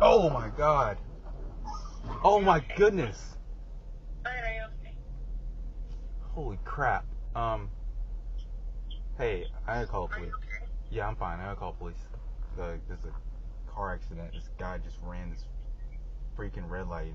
Oh my god. Oh my goodness. Holy crap. Um. Hey, I gotta call the police. Yeah, I'm fine. I gotta call police. Uh, there's a car accident. This guy just ran this freaking red light